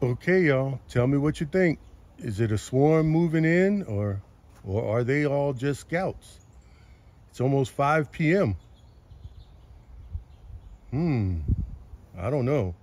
Okay, y'all, tell me what you think. Is it a swarm moving in or or are they all just scouts? It's almost 5 p.m. Hmm, I don't know.